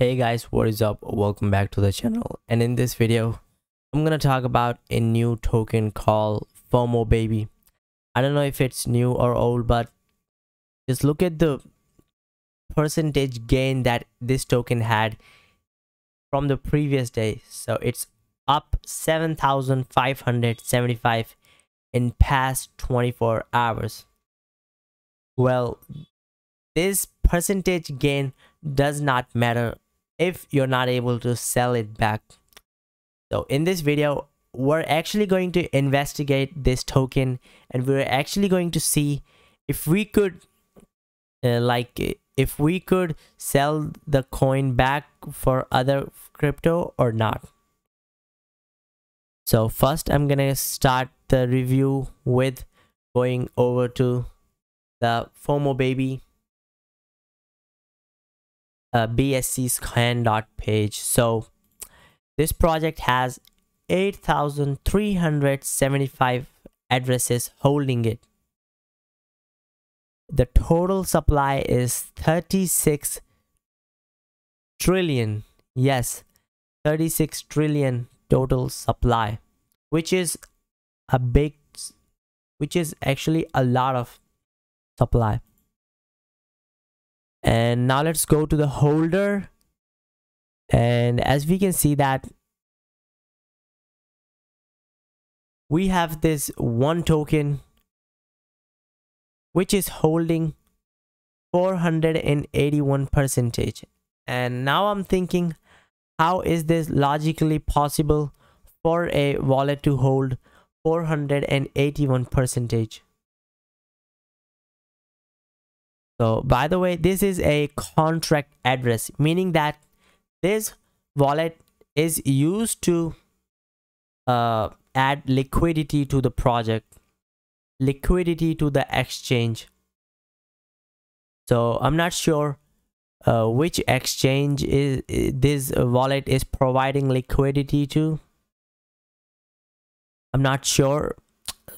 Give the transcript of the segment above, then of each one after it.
Hey guys, what is up? Welcome back to the channel. And in this video, I'm gonna talk about a new token called FOMO Baby. I don't know if it's new or old, but just look at the percentage gain that this token had from the previous day. So it's up 7,575 in past 24 hours. Well, this percentage gain does not matter if you're not able to sell it back. So in this video, we're actually going to investigate this token and we're actually going to see if we could uh, like if we could sell the coin back for other crypto or not. So first I'm going to start the review with going over to the FOMO baby uh, BSC scan dot page. So this project has 8,375 addresses holding it. The total supply is 36 trillion. Yes, 36 trillion total supply, which is a big, which is actually a lot of supply and now let's go to the holder. And as we can see that we have this one token which is holding 481 percentage. And now i'm thinking how is this logically possible for a wallet to hold 481 percentage so by the way, this is a contract address, meaning that this wallet is used to uh, add liquidity to the project, liquidity to the exchange. So I'm not sure uh, which exchange is this wallet is providing liquidity to. I'm not sure.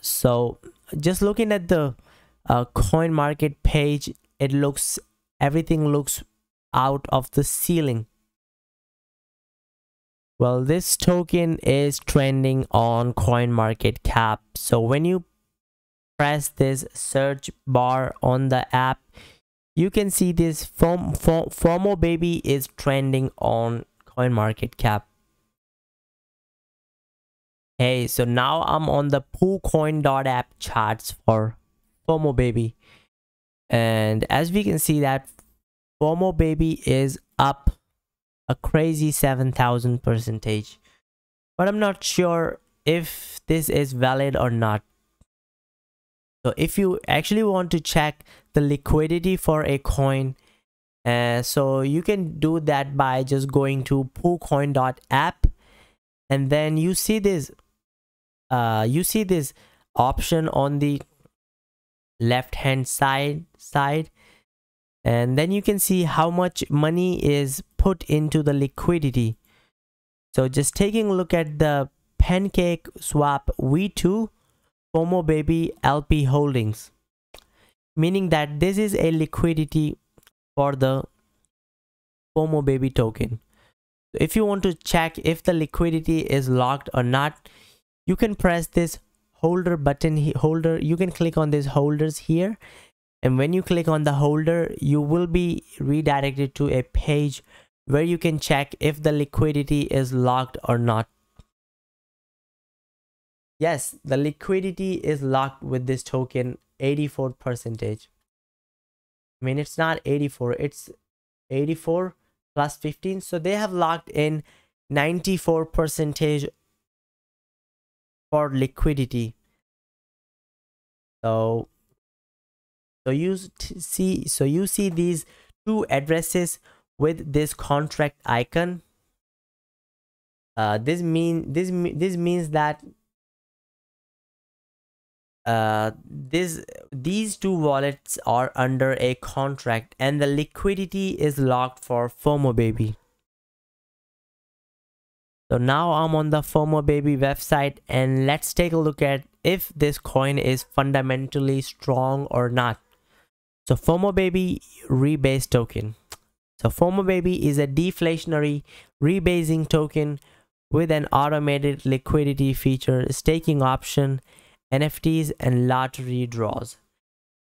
So just looking at the uh, coin market page it looks everything looks out of the ceiling. Well this token is trending on coin market cap. So when you press this search bar on the app you can see this form fomo baby is trending on coin market cap. Hey so now i'm on the app charts for fomo baby and as we can see that FOMO baby is up a crazy 7000 percentage. But I'm not sure if this is valid or not. So if you actually want to check the liquidity for a coin uh, so you can do that by just going to poocoin.app and then you see this uh, you see this option on the left hand side side. And then you can see how much money is put into the liquidity. So just taking a look at the pancake swap v2 fomo baby lp holdings. Meaning that this is a liquidity for the fomo baby token. If you want to check if the liquidity is locked or not you can press this holder button holder you can click on these holders here. And when you click on the holder you will be redirected to a page where you can check if the liquidity is locked or not. Yes the liquidity is locked with this token 84 percentage. I mean it's not 84 it's 84 plus 15 so they have locked in 94 percentage for liquidity. So so you see so you see these two addresses with this contract icon. Uh this mean this this means that uh this these two wallets are under a contract and the liquidity is locked for fomo baby so now I'm on the FOMO Baby website and let's take a look at if this coin is fundamentally strong or not. So FOMO Baby rebase token. So FOMO Baby is a deflationary rebasing token with an automated liquidity feature, staking option, NFTs, and lottery draws.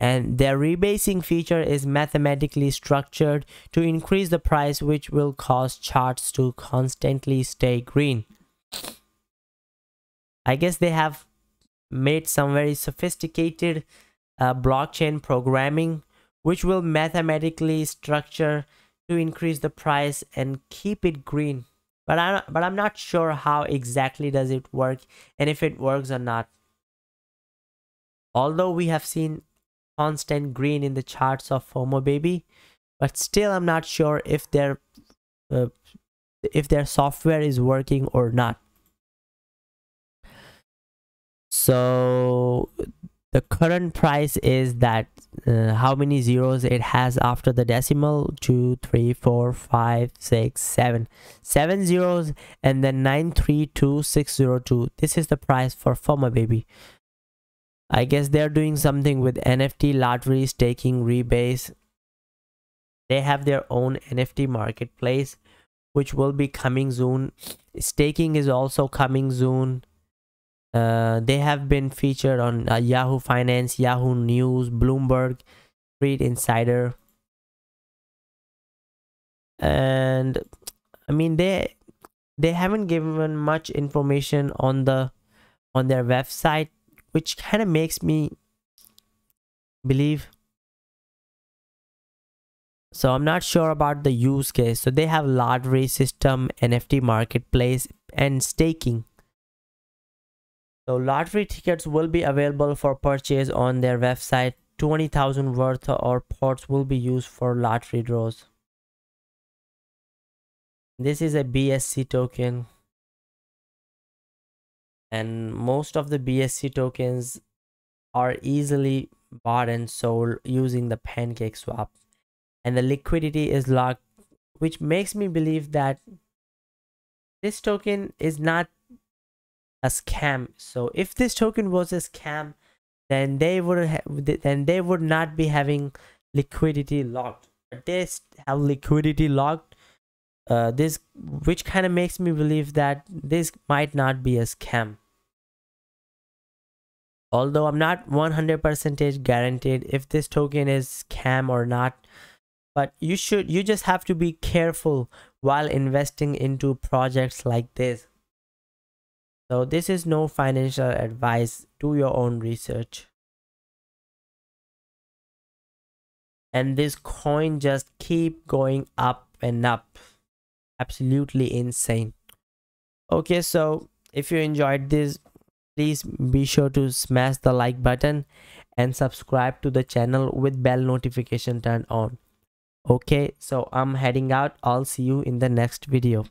And their rebasing feature is mathematically structured to increase the price, which will cause charts to constantly stay green. I guess they have made some very sophisticated uh, blockchain programming, which will mathematically structure to increase the price and keep it green but I but I'm not sure how exactly does it work and if it works or not. Although we have seen constant green in the charts of FOMO baby, but still I'm not sure if their uh, if their software is working or not. So the current price is that uh, how many zeros it has after the decimal? Two three four five six seven. Seven zeros and then nine three two six zero two. This is the price for FOMO baby i guess they're doing something with nft lottery staking rebase they have their own nft marketplace which will be coming soon. Staking is also coming soon. Uh, they have been featured on uh, Yahoo Finance, Yahoo News, Bloomberg, Street Insider, and I mean they they haven't given much information on the on their website, which kind of makes me believe. So I'm not sure about the use case. So they have lottery system, NFT marketplace, and staking. So lottery tickets will be available for purchase on their website. 20,000 worth or ports will be used for lottery draws. This is a BSC token. And most of the BSC tokens are easily bought and sold using the pancake swap. And the liquidity is locked, which makes me believe that this token is not a scam so if this token was a scam then they would then they would not be having liquidity locked but they have liquidity locked uh, this which kind of makes me believe that this might not be a scam although i'm not 100% guaranteed if this token is scam or not but you should you just have to be careful while investing into projects like this so this is no financial advice. Do your own research. And this coin just keep going up and up. Absolutely insane. Okay, so if you enjoyed this, please be sure to smash the like button and subscribe to the channel with bell notification turned on. Okay, so I'm heading out. I'll see you in the next video.